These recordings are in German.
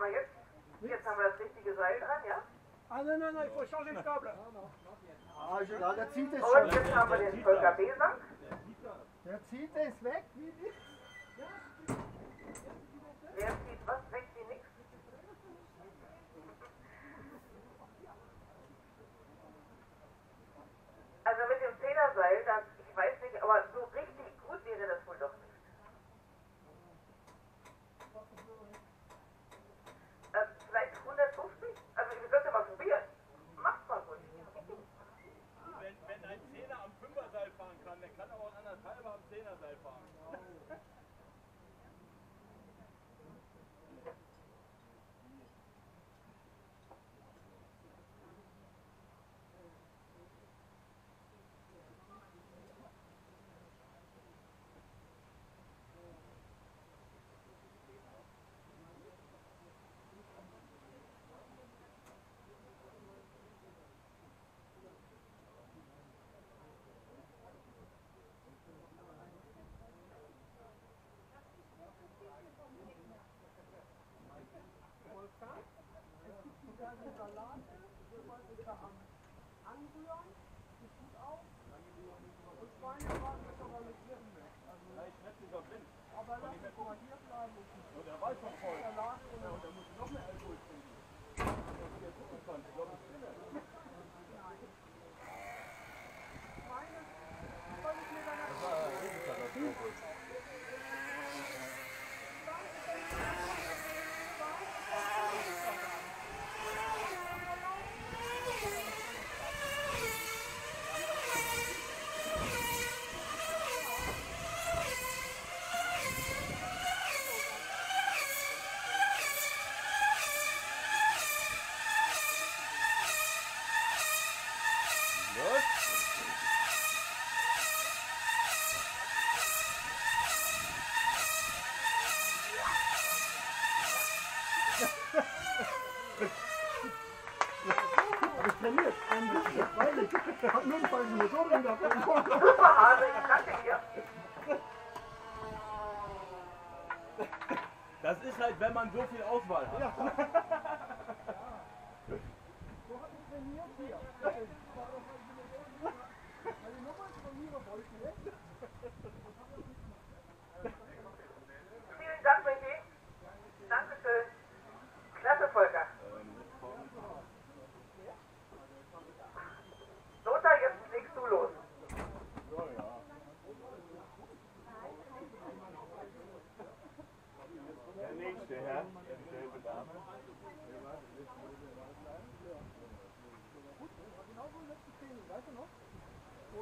haben wir jetzt? Jetzt haben wir das richtige Seil dran, ja? Ah, nein, nein, nein, ich wollte den Kabel. Ah, also ja, der zieht es schon. Und jetzt haben wir den Volker Besang. Der zieht es weg. Wer zieht was weg?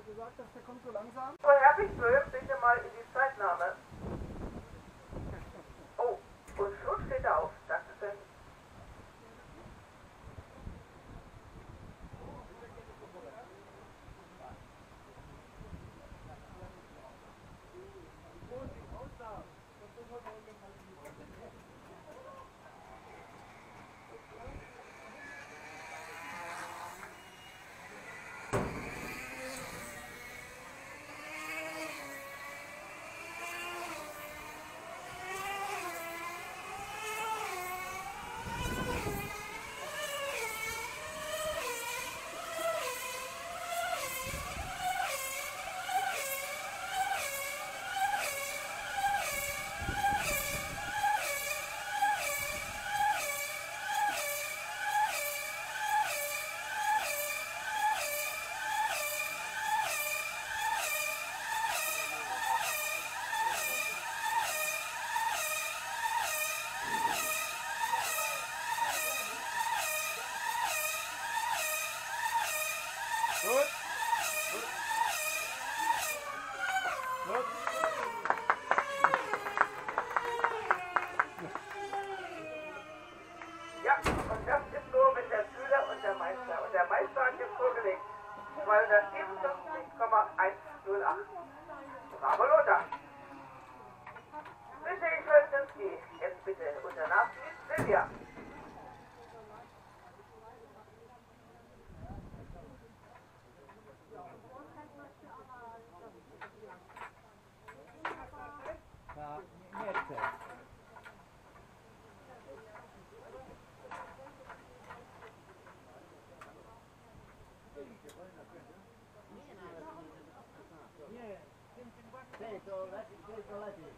gesagt hast, der kommt so langsam. Aber Herzlich bitte mal in die Vem, tô lá, vem, tô lá, vem.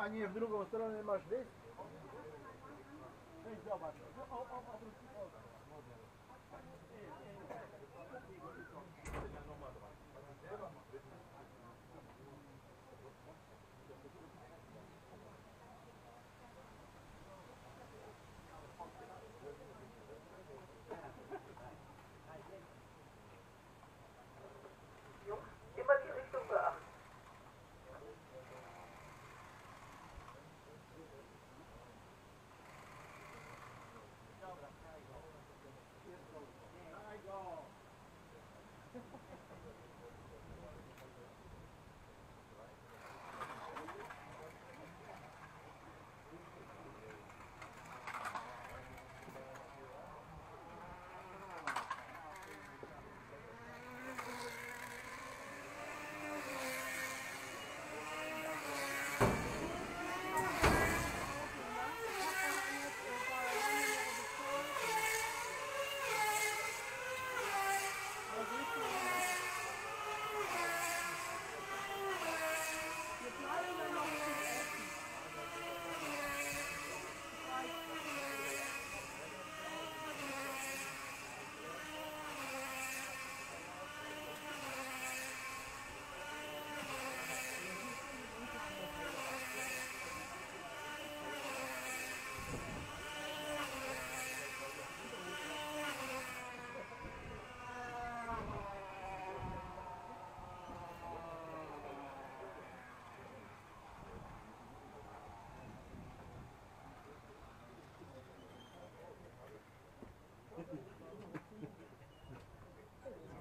Te ani w drugą stronę masz wyjść? Weź zobacz. O, o, obróć, o. Jungs,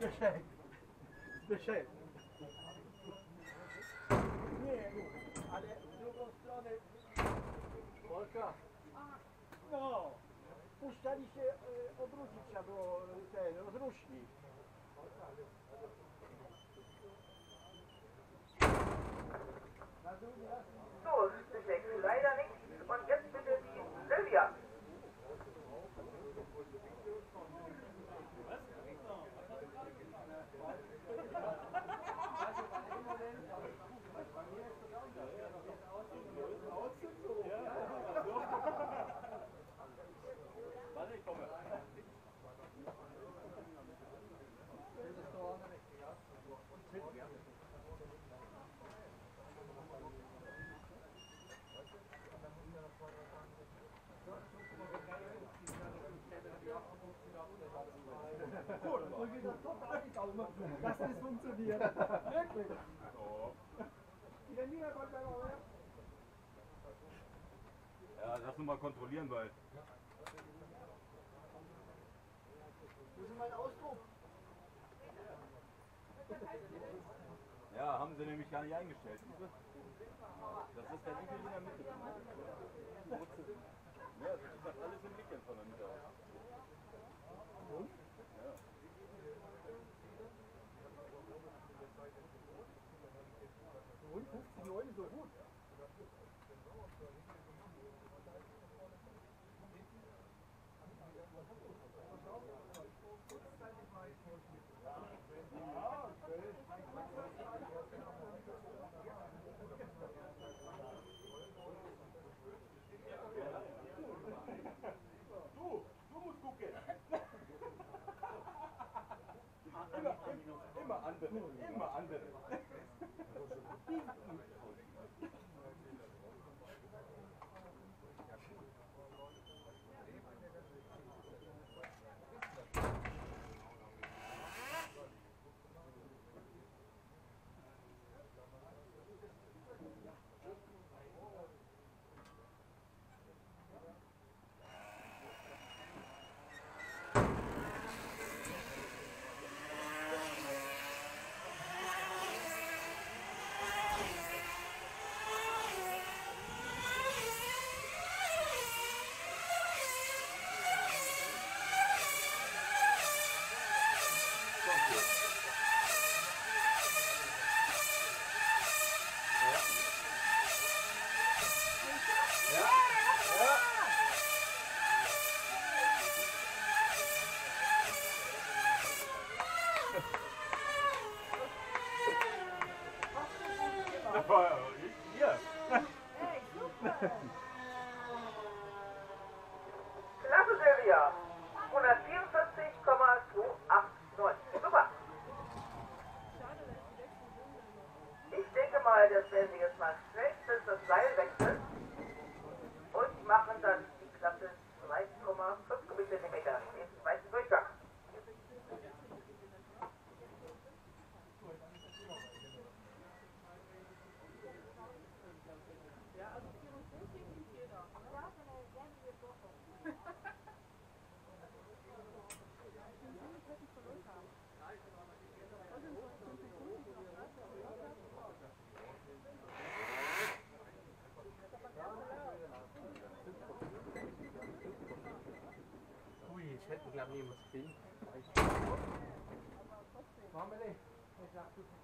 Zbyszek. Zbyszek. Nie, ale w drugą stronę. Polka. No. Puszczali się, y, odwrócić trzeba było ten, rozrusznik. Das funktioniert. Wirklich. Ja, lass nur mal kontrollieren, weil. Wo ist mein Ausdruck? Ja, haben sie nämlich gar nicht eingestellt. Das ist der Winkel in der Mitte. Ja, das ist alles im Winkel von der Mitte aus. 되네. 임마 안 되네. klapnimo spin. Machen wir nicht. Ich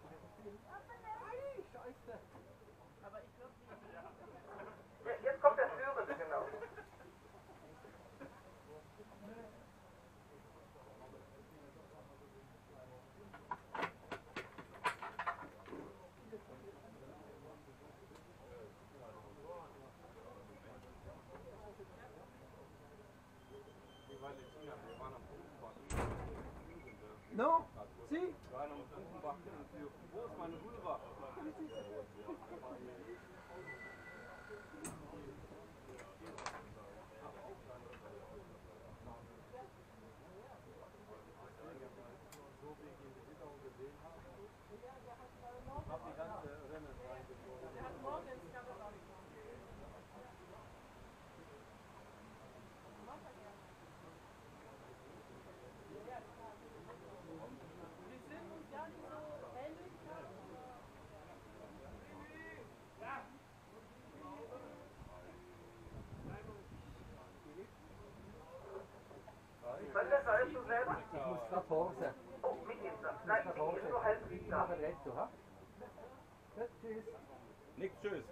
Non? Si? Pause. Mit Inter. Nein, mit Inter halb Richter. Tschüss. Nichts Tschüss.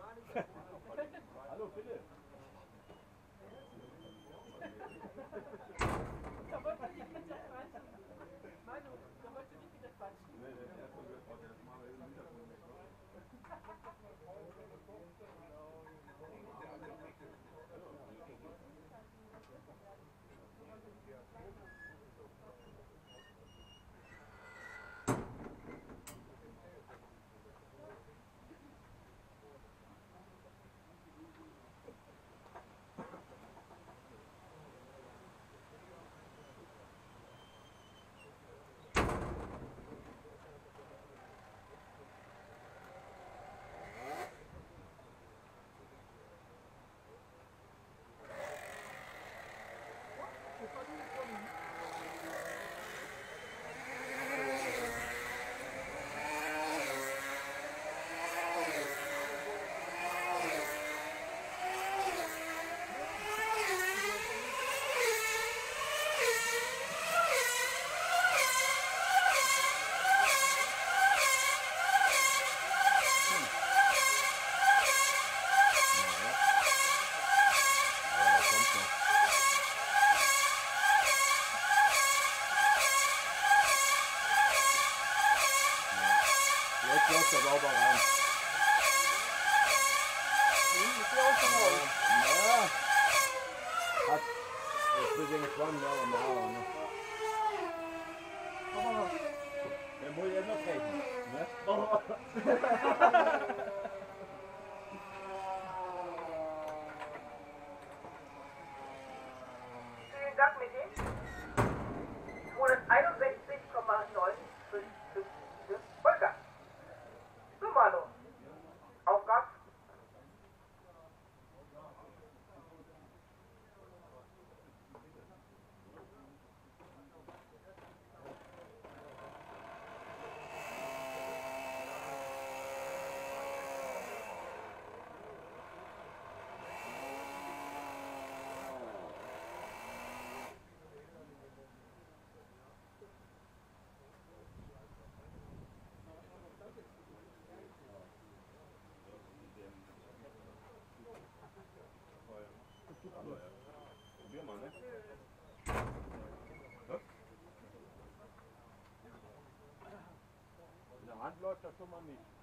Leute, das schon.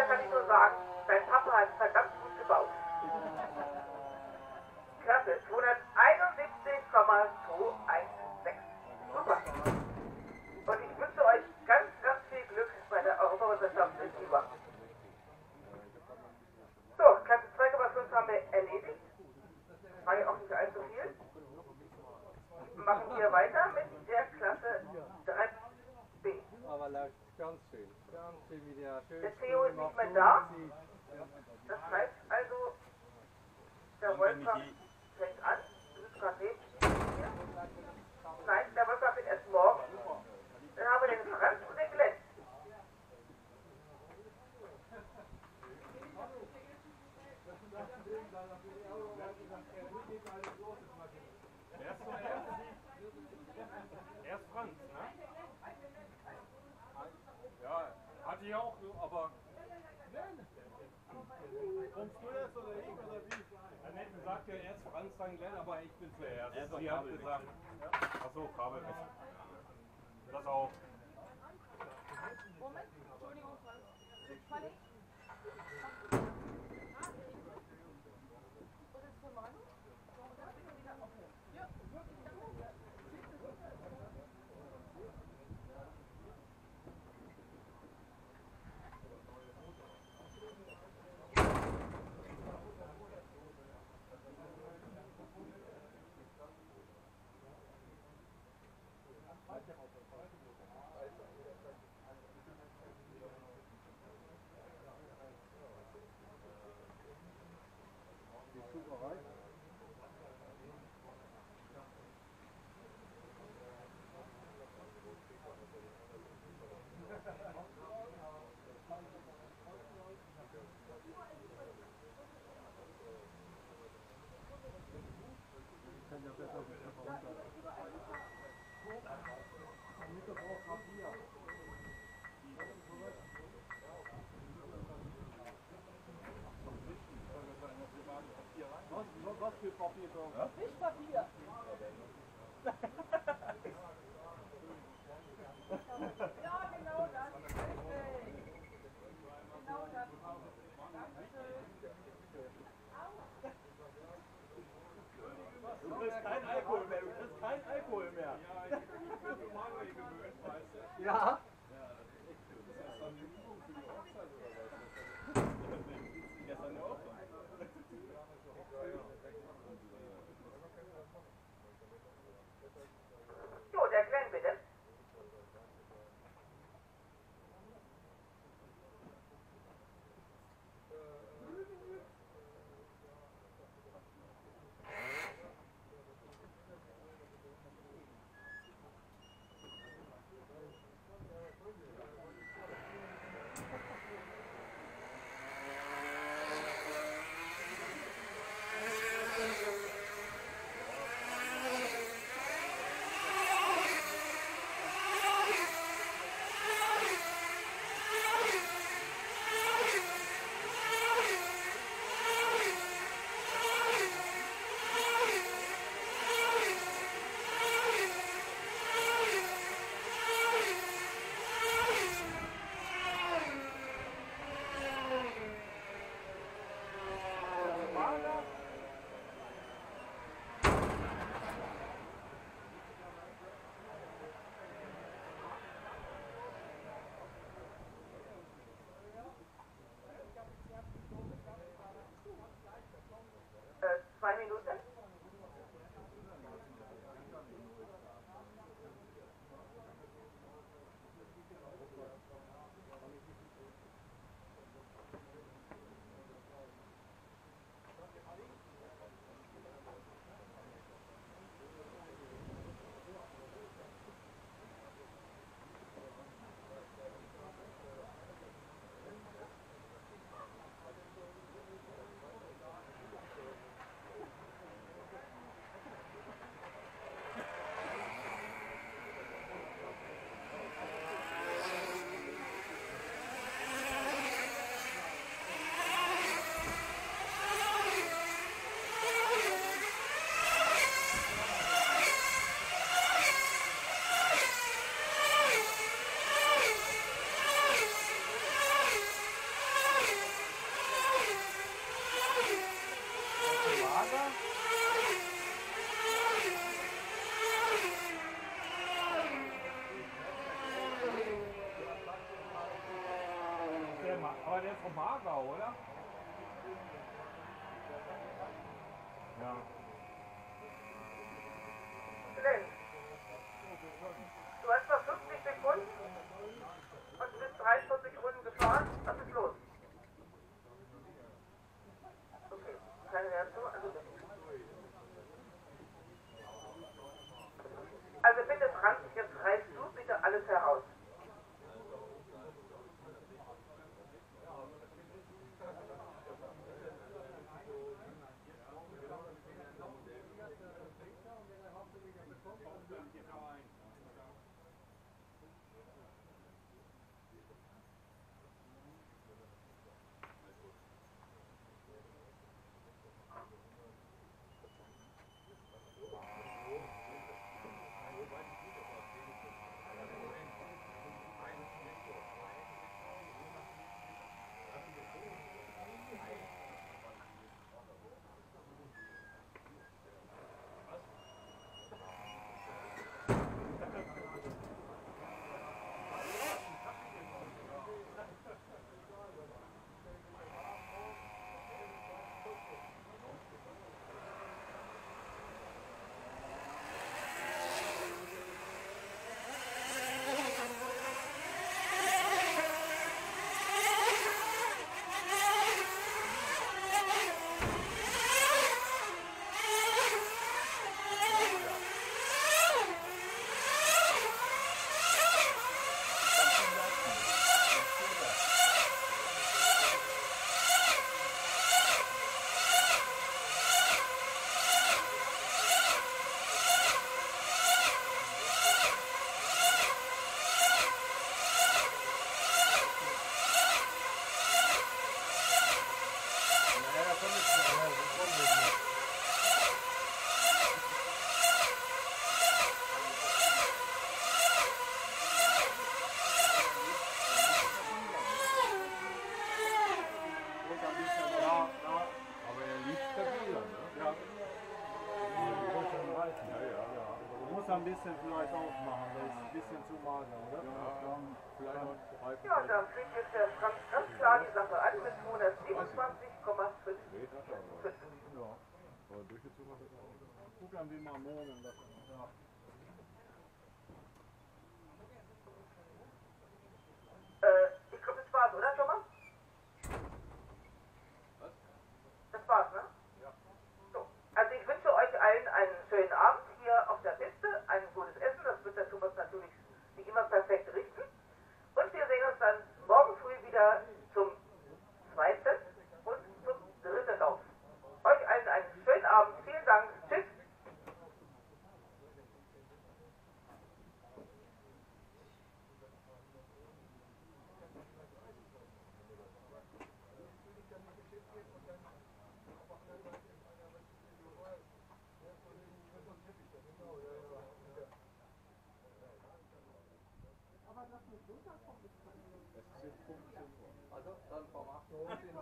Andere. kann ich nur sagen, dein Papa hat verdammt gut gebaut. Klasse, 271,216. Super. Und ich wünsche euch ganz, ganz viel Glück bei der Europameisterschaft in Fieber. So, Klasse 2,5 haben wir erledigt. War ja auch nicht allzu viel. Machen wir weiter mit der Klasse 3b. Aber läuft ganz schön. Ganz schön wie der schön. Der Theo ist nicht mehr da. Das heißt also, der Wolfgang fängt an. Du bist gerade neben mir. Nein, der Wolfgang fängt erst morgen. Dann haben wir den Franz und den Glenn. Erst zuerst. Erst Franz, ne? Ja, hatte ich auch, aber. Kommst du erst oder ich oder wie? Annette sagt ja erst dann Glenn, aber ich bin zuerst. Er ist Sie hat gesagt. Achso, Kabelwechsel. Das auch. Moment, Entschuldigung, Franz. Was, was für Papier ein bisschen vielleicht aufmachen, das ist ein bisschen zu mager, oder? Ja, dann vielleicht ja dann fängt jetzt der Franz ganz klar die Sache an mit 227,5. Ja, durchgezogen. Gucken wir mal morgen. 不舒服好的好的好的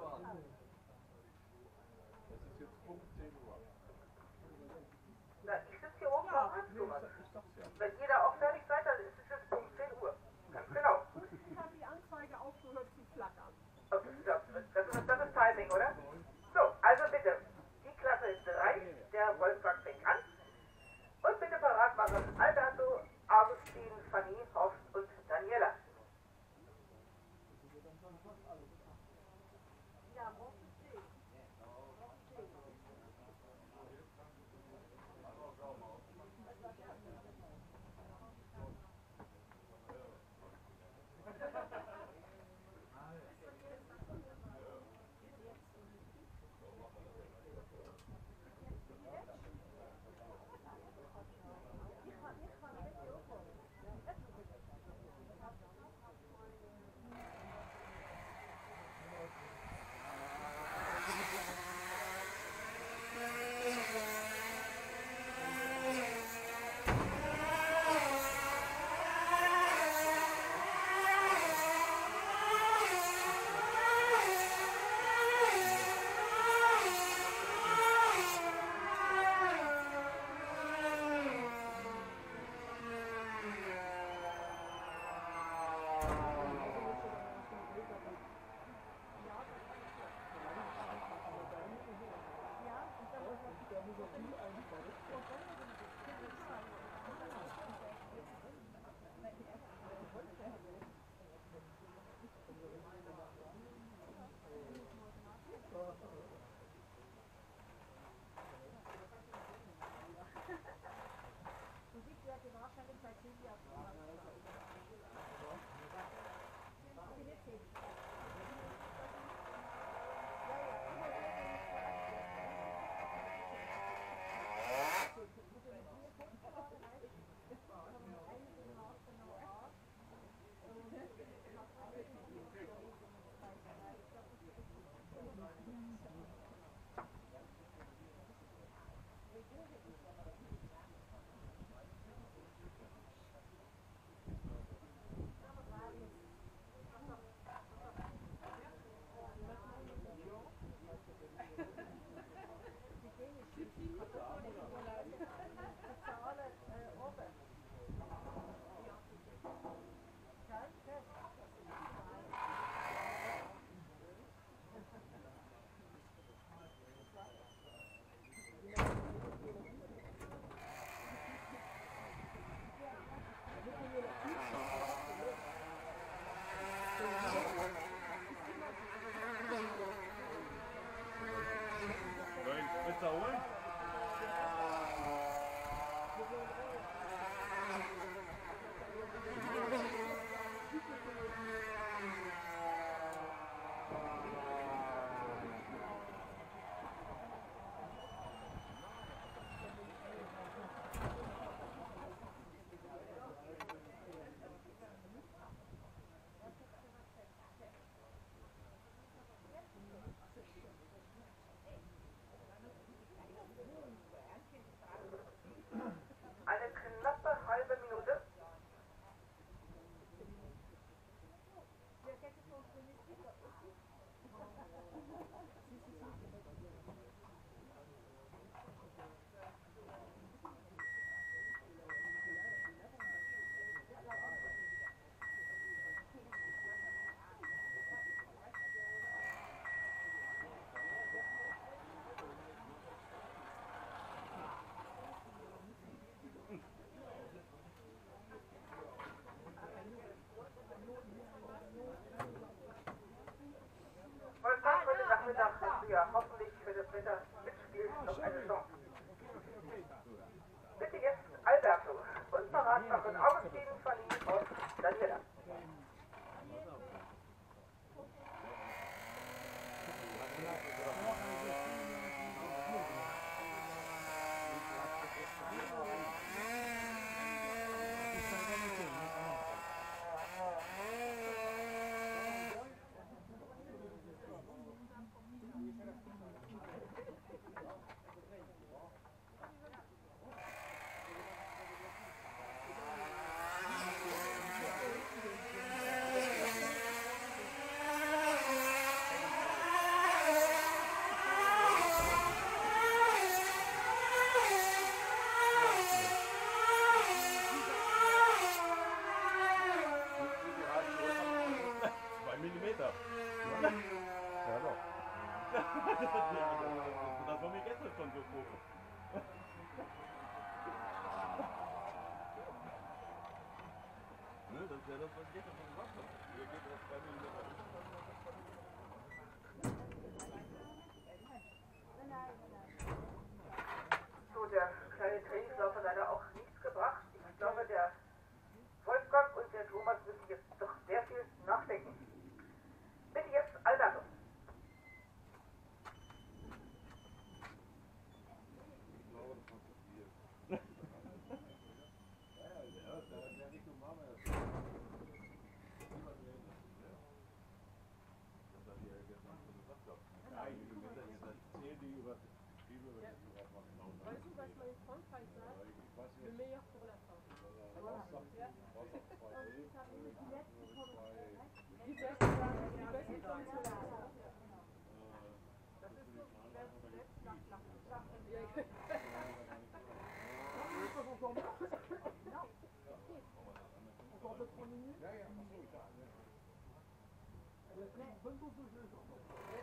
Ja hoffentlich für das Wetter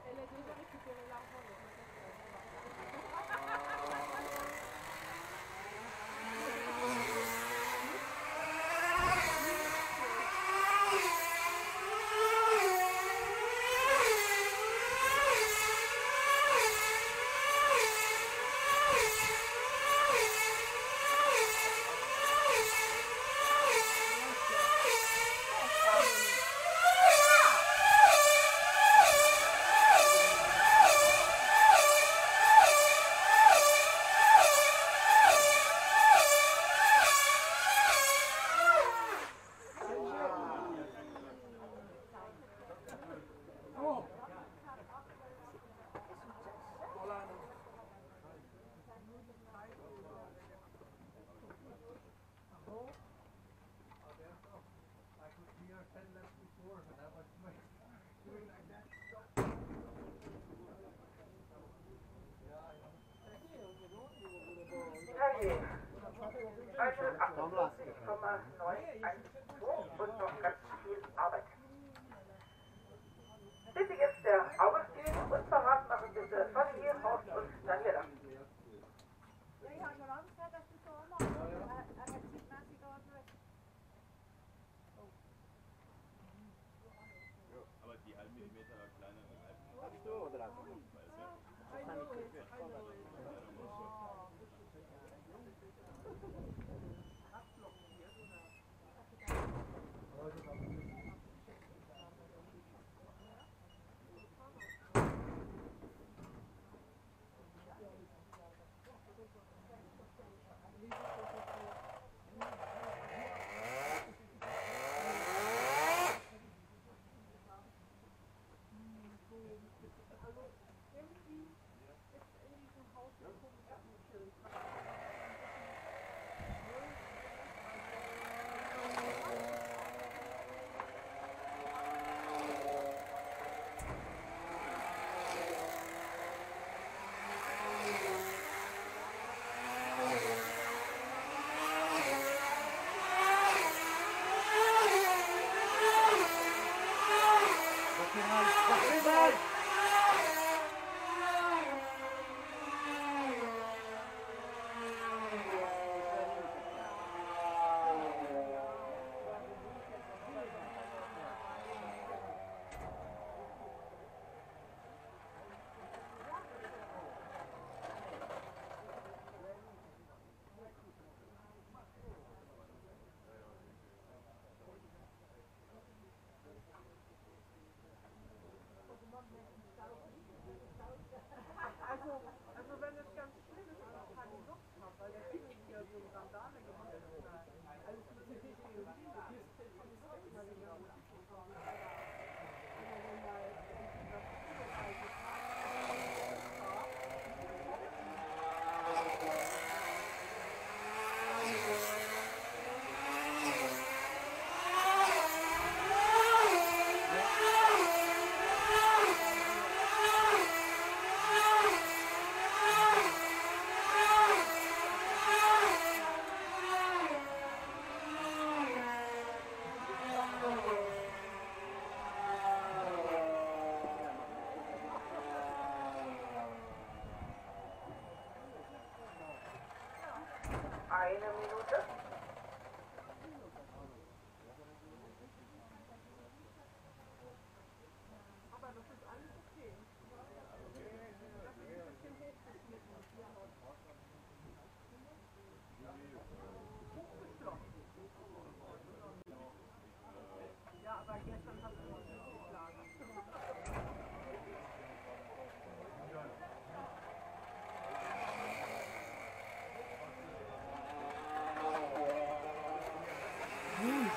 Elle a déjà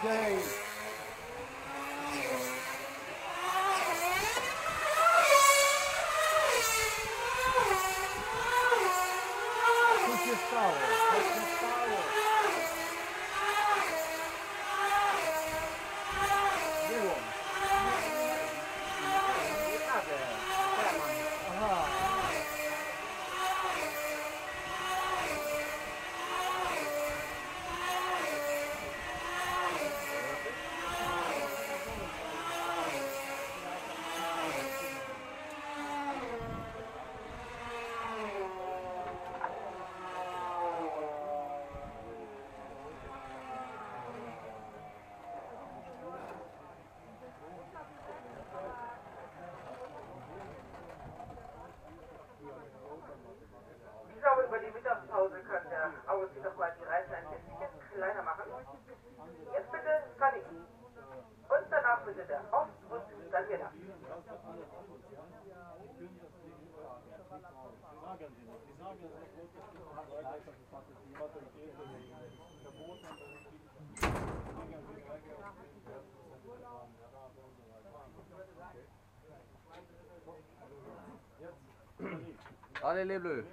game. Allez les bleus.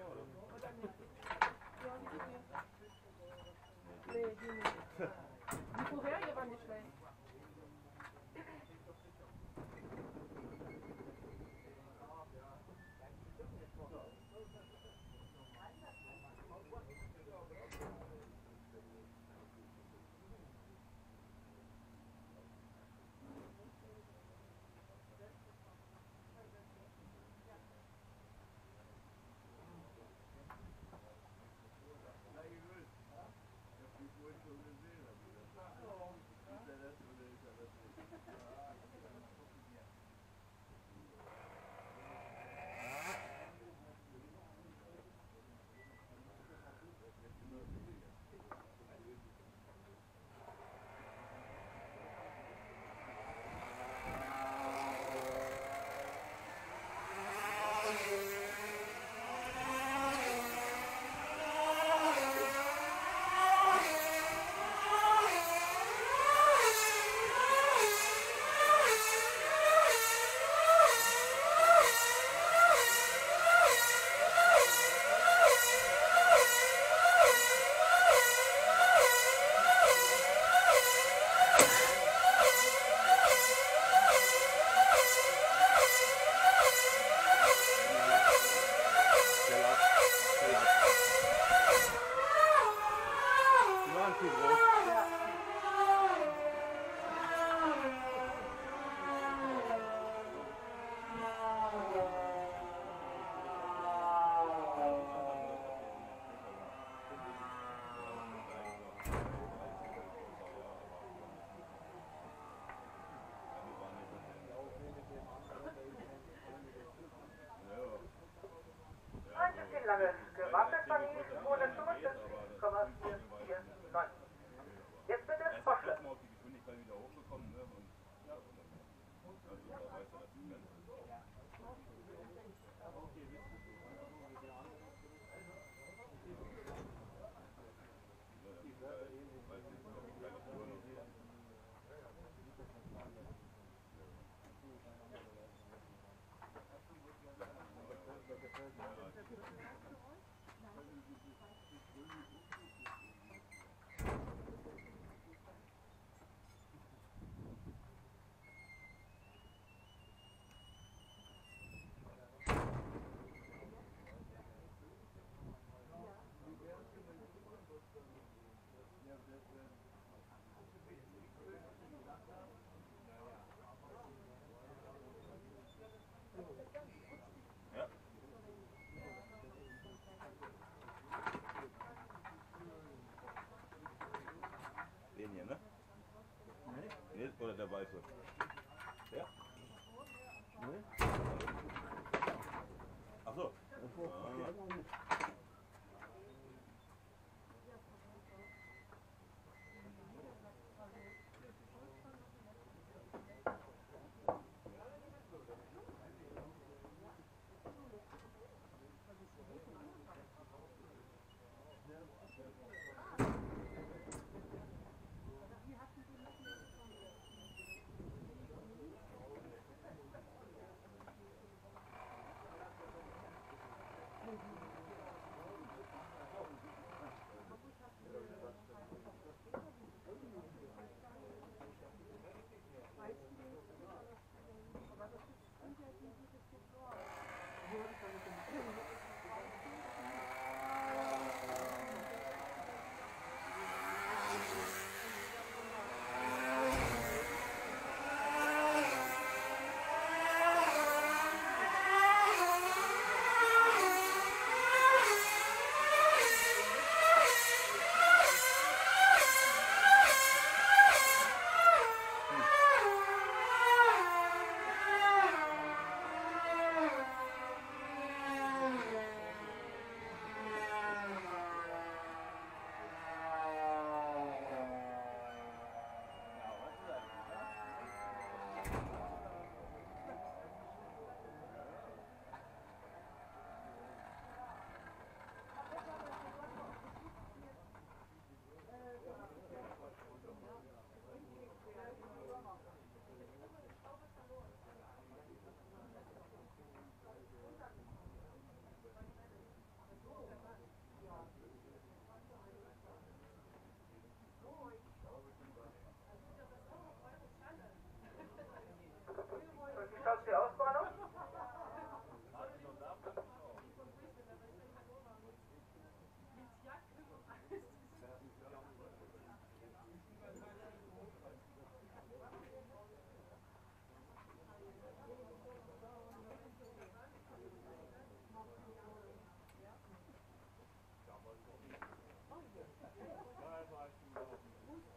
Oder der weiße? Ach so.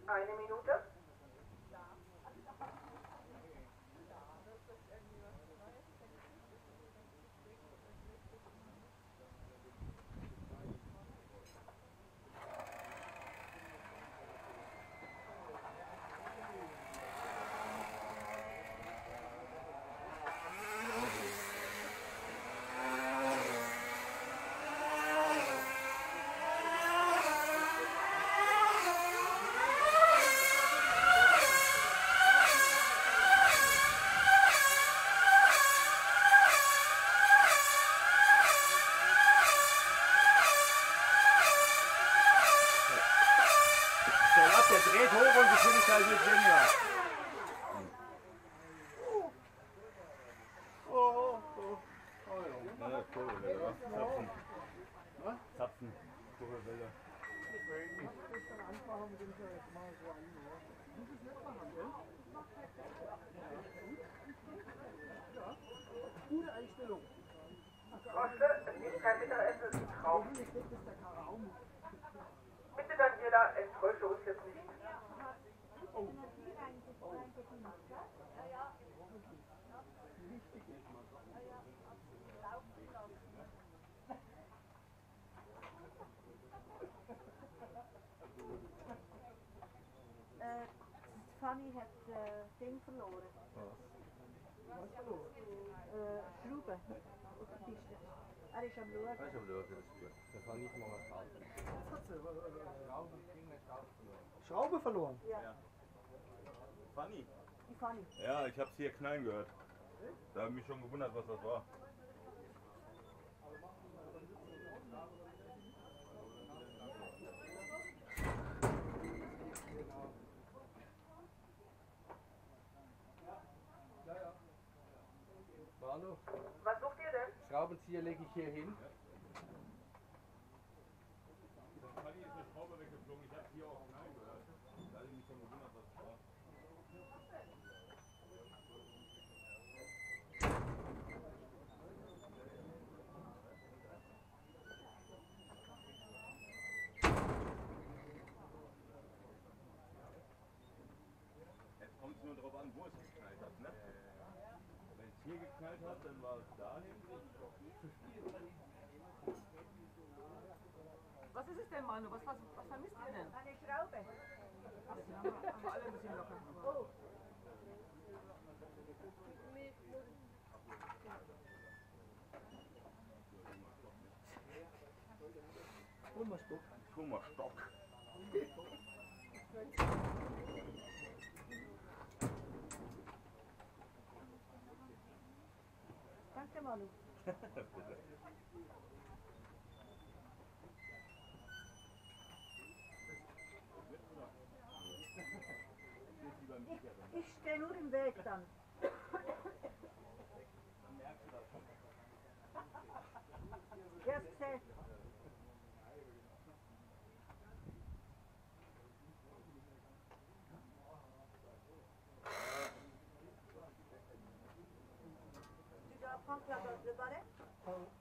Eine Minute. Stell ab, der dreht hoch und Geschwindigkeit wird weniger. Oh, oh, oh, ja. Ja, Kurbelwelle, wa? Zapfen. Zapfen. Kurbelwelle. Gute Einstellung. Koste, es gibt kein Mittagessen-Raum. Bitte dann jeder enttäusche uns jetzt nicht. Äh, Fanny hat äh, Ding verloren. Schrauben auf der Piste. Er ist am Schauen. Das ist am Schauen, das ist gut. Da kann ich mal was halten. Was hat sie? Äh, Schrauben, verloren. Ja, Funny. die Fanny. Ja, ich hab's hier knallen gehört. Da habe ich mich schon gewundert, was das war. Manu, Was sucht ihr denn? Schraubenzieher lege ich hier hin. Ist. Ich hab's hier auch knallen gehört. Da habe ich schon gewundert, was das war. Jetzt kommt es nur darauf an, wo es geknallt hat. Ne? Wenn es hier geknallt hat, dann war es dahin. Was ist denn, Manu? Was, was, was vermisst ihr denn? Eine Schraube. Ach, die haben wir, haben wir alle ein bisschen locker. Oh, Hol mal Stock. Thomas Stock. danke Manu. Ich, ich stehe nur im Weg dann. Erst gesehen. Tu dois prendre la,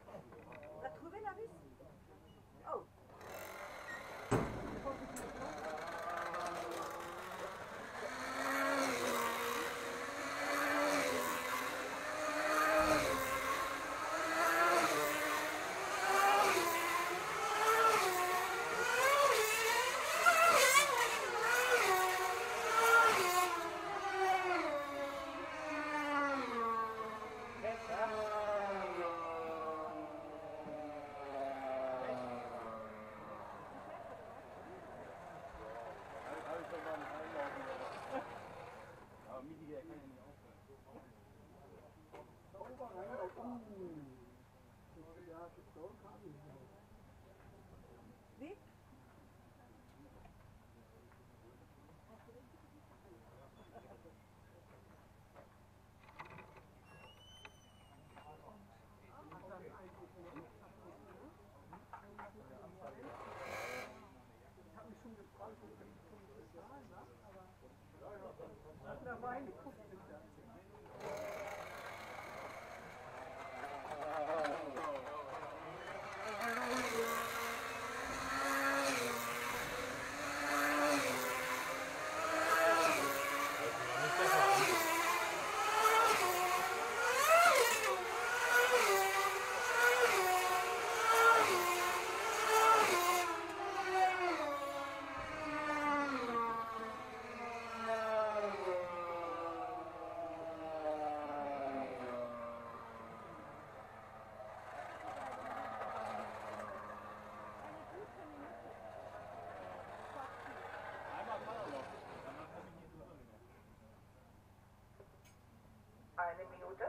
Eine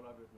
whatever.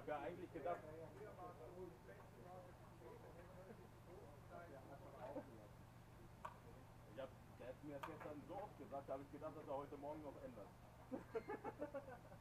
Habe ja eigentlich gedacht, ich hab, der hat mir das gestern so oft gesagt, da habe ich gedacht, dass er heute Morgen noch ändert.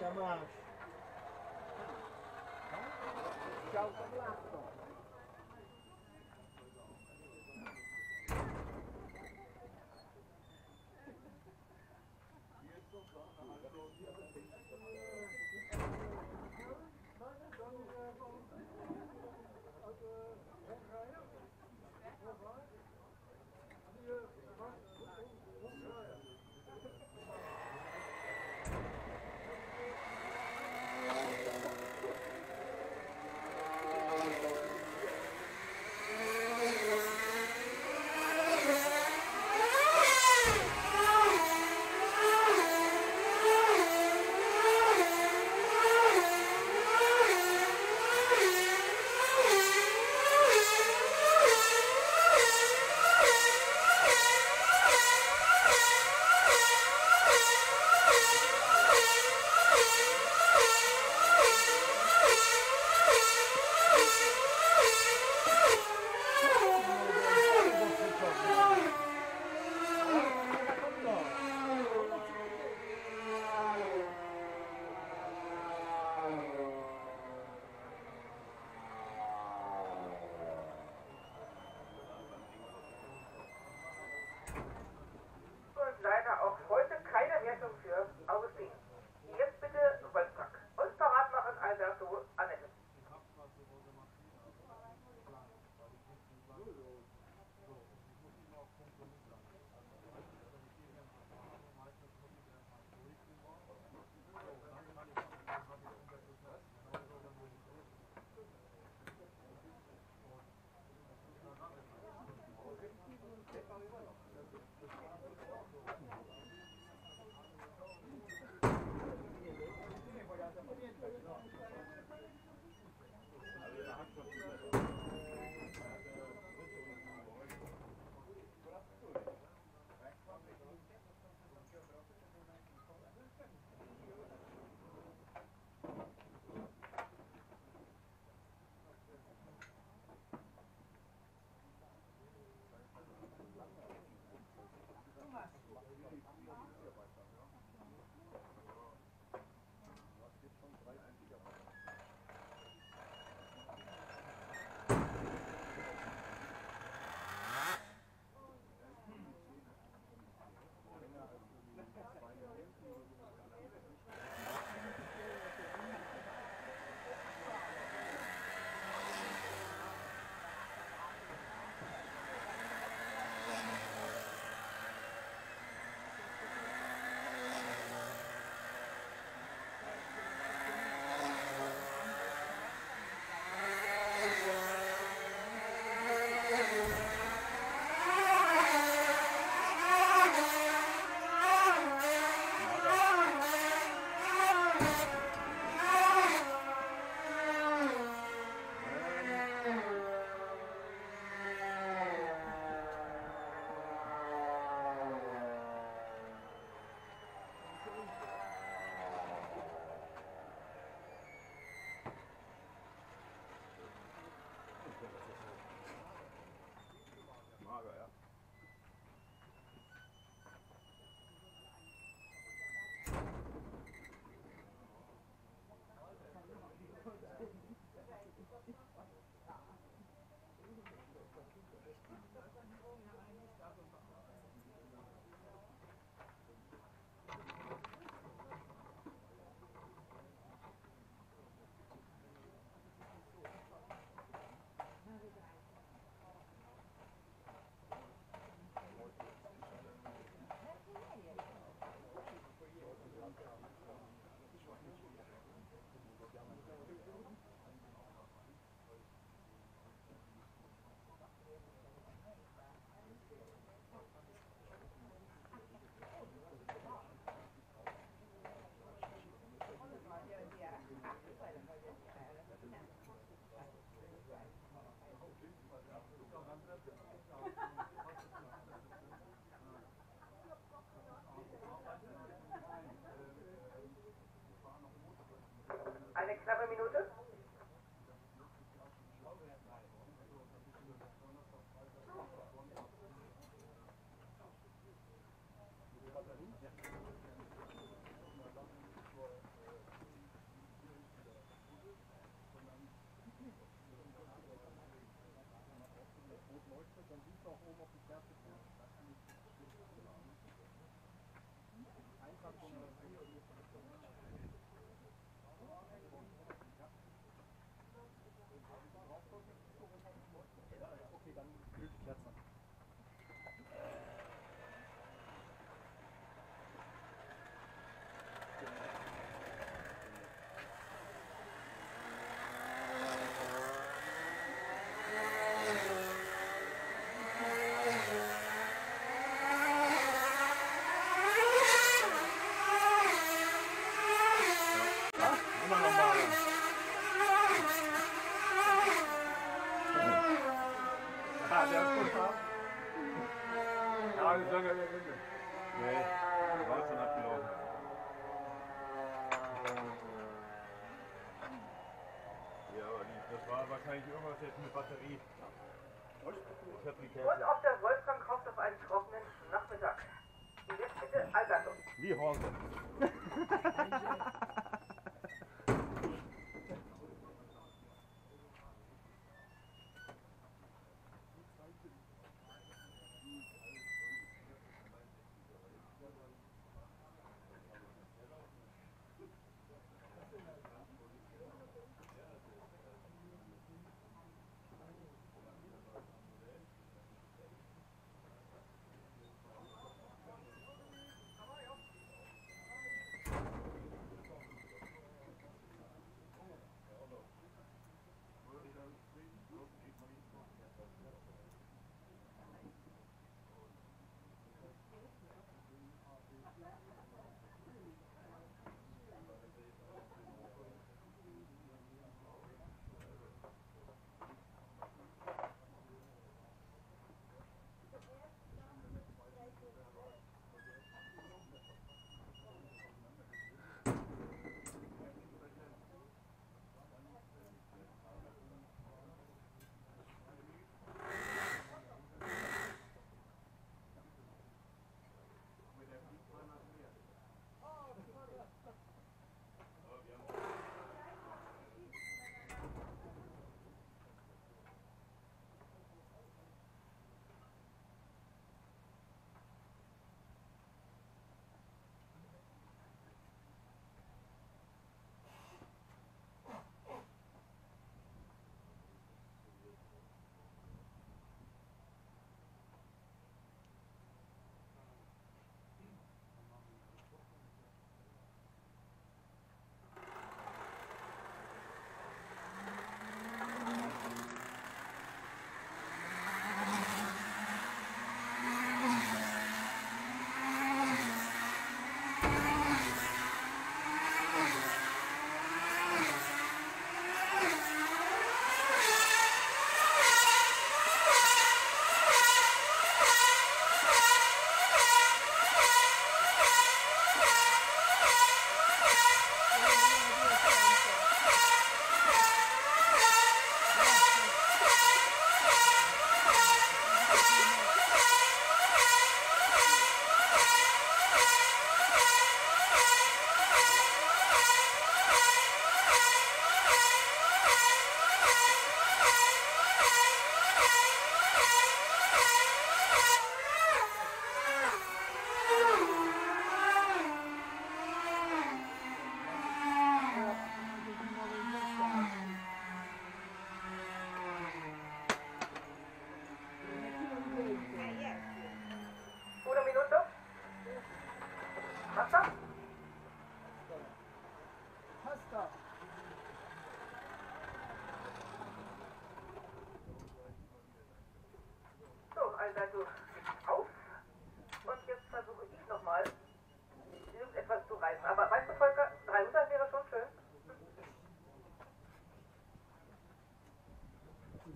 干嘛 batterie. Was? Ich habe die Kerze.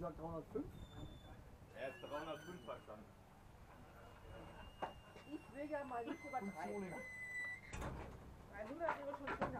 gesagt 305? Er ist 305 verstanden. Ich will ja mal nicht übertreiben. 300. 300 wäre schon schön.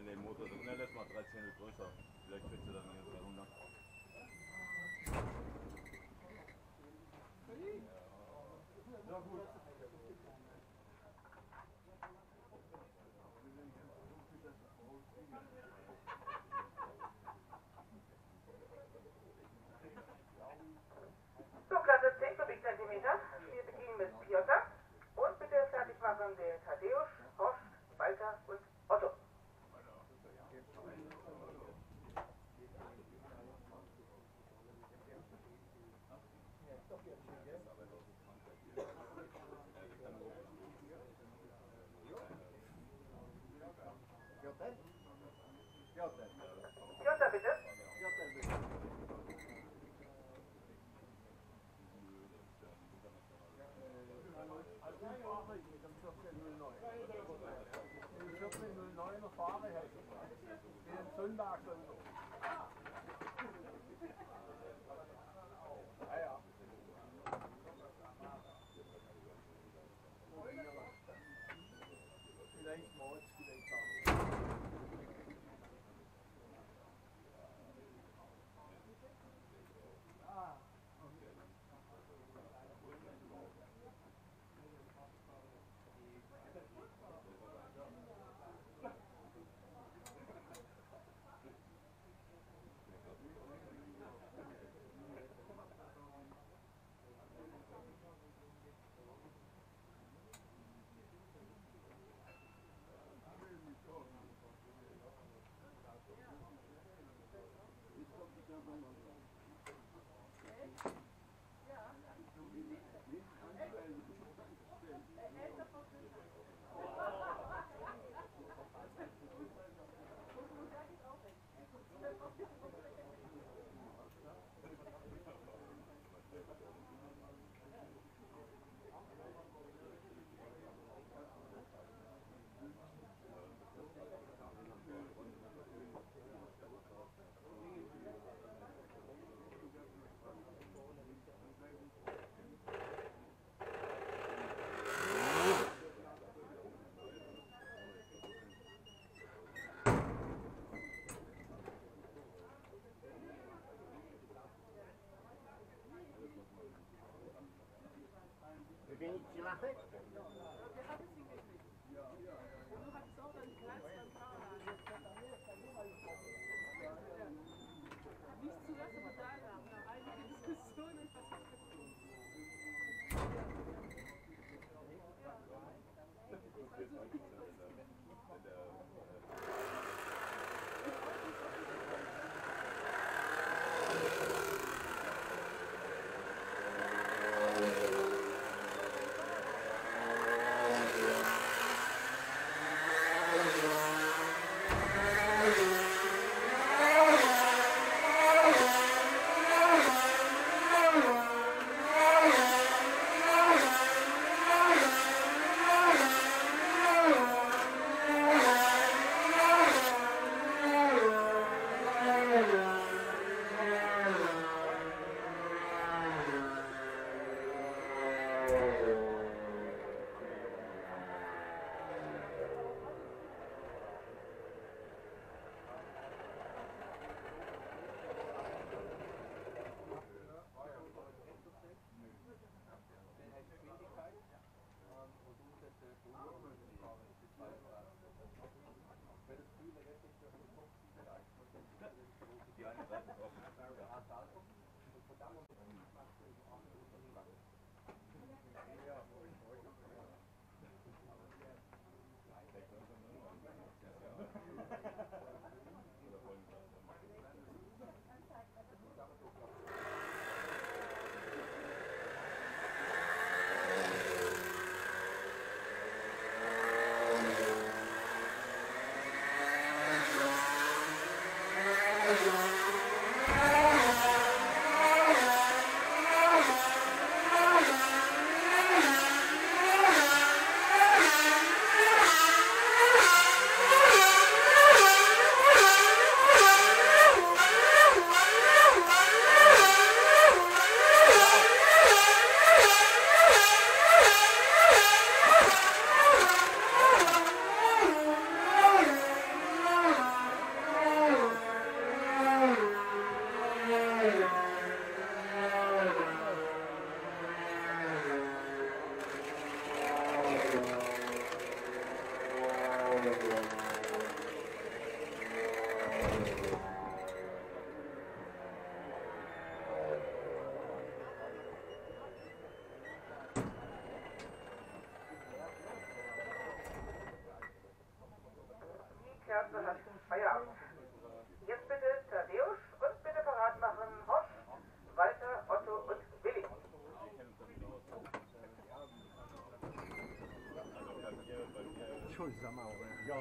wenn der Motor drin na lass mal 13 Zähne größer. Vielleicht kriegst du dann Venite la festa. Schon za mało. Ja,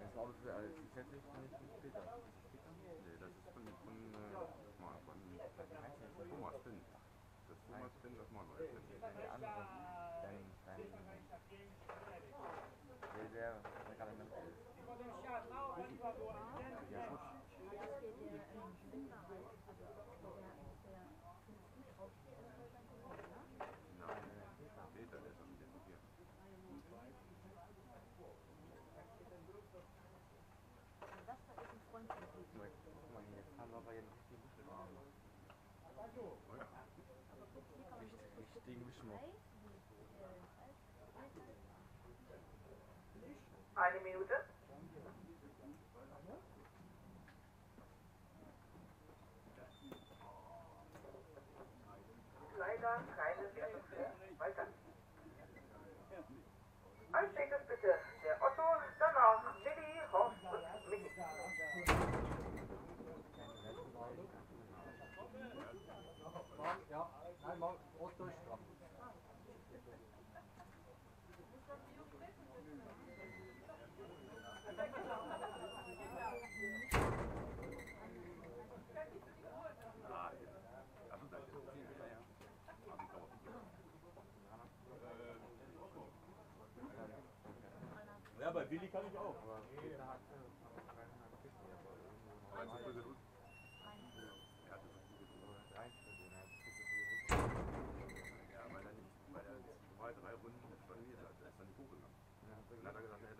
Das Auto ist fertig, nicht später. den Geschmack. Eine Minute. Leider keine Minute. Weiter. Als nächstes bitte. Willi kann ich auch. Nee, da hat Ja, weil er nicht, weil er zwei, drei Runden von mir hat, er ist dann hochgegangen. Dann hat er gesagt,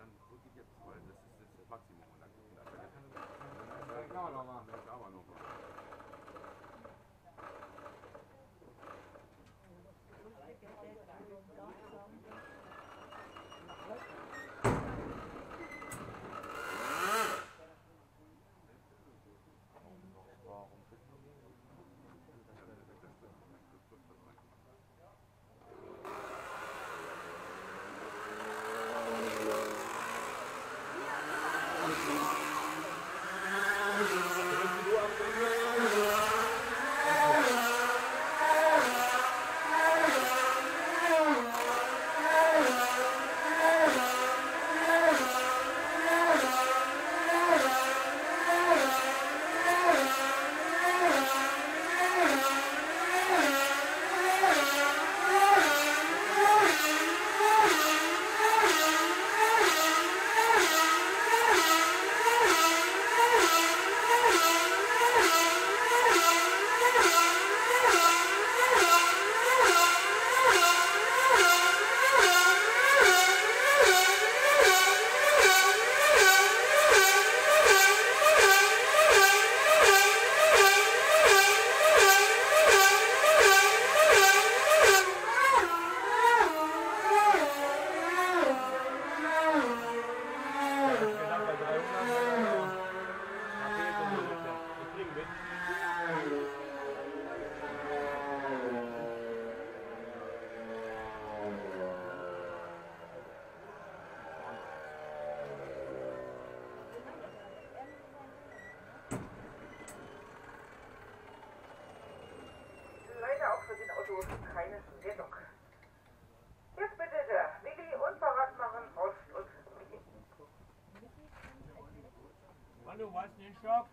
Stopp.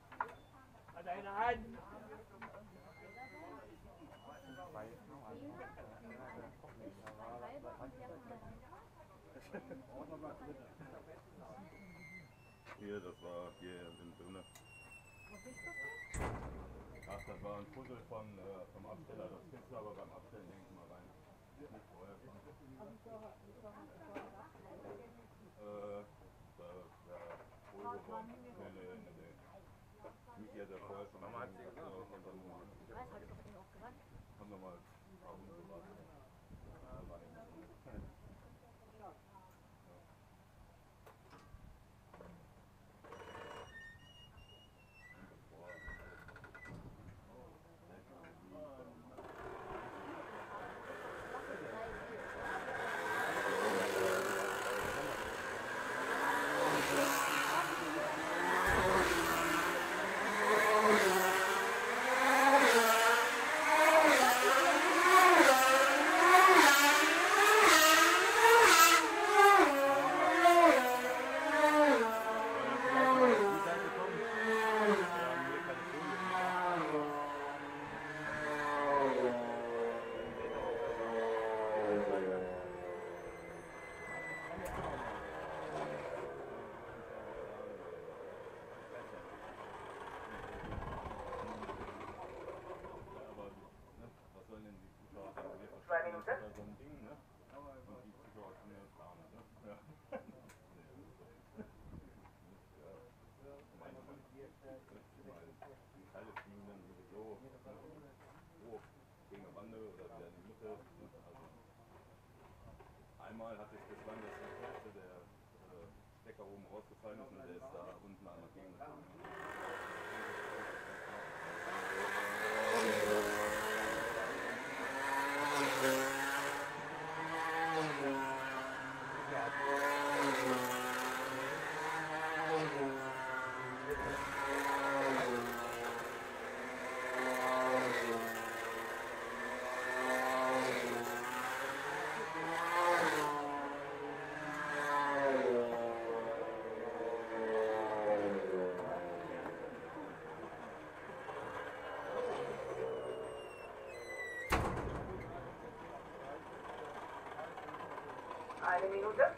Hat einer an. Hier, das war hier in Dünne. Ach, das war ein Puzzle von, äh, vom Absteller. Das kriegst du aber beim Abstellen, denk mal, rein. Nicht vorher. Äh, da, da, Pulver, nee, nee, nee. Haben wir mal. Einmal hat jetzt bislang das Hälfte der äh, Stecker oben rausgefallen ist und der ist da minutos.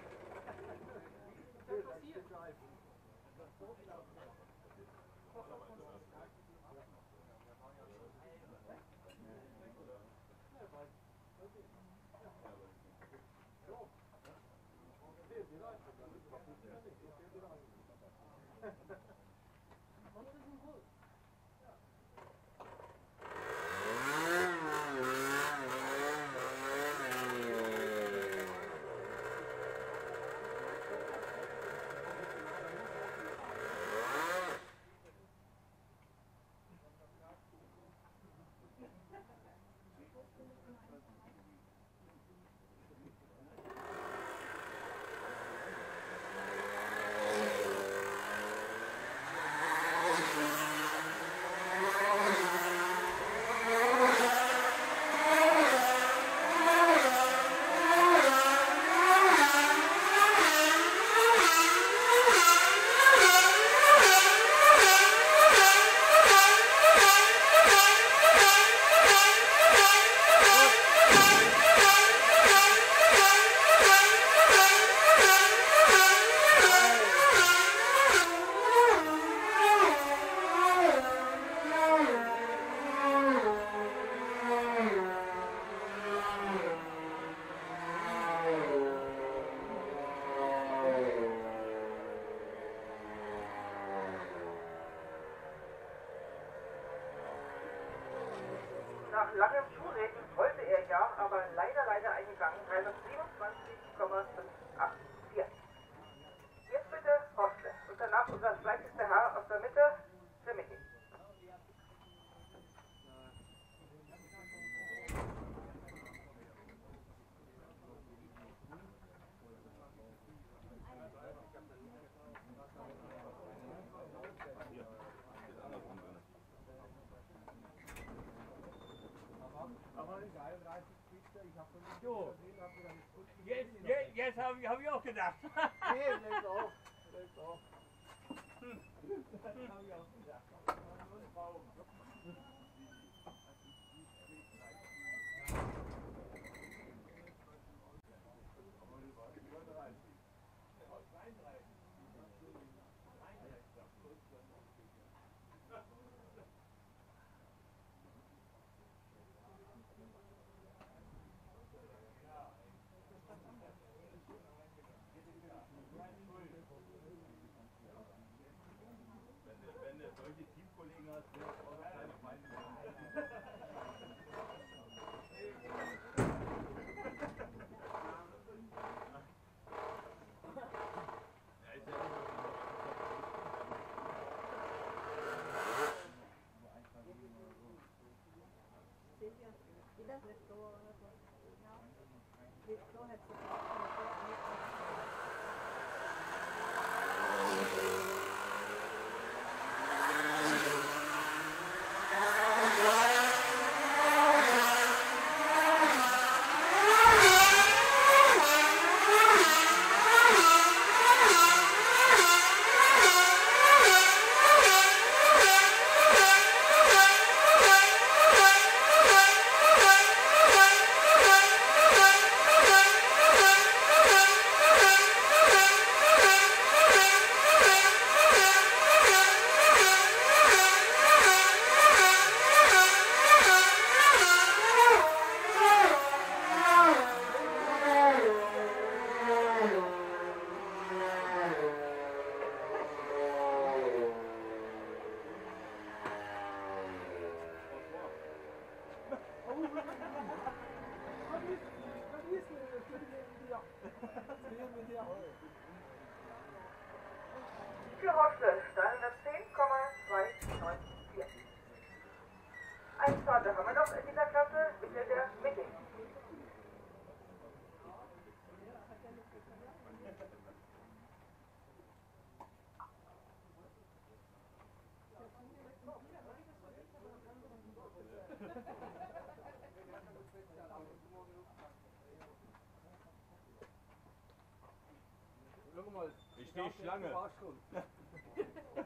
mal. Ich stehe Schlange.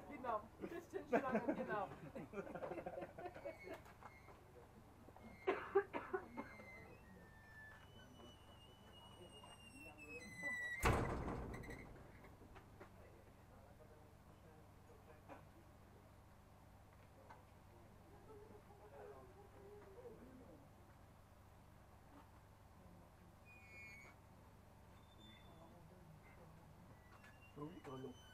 genau, Christian Schlange, genau. dans l'eau.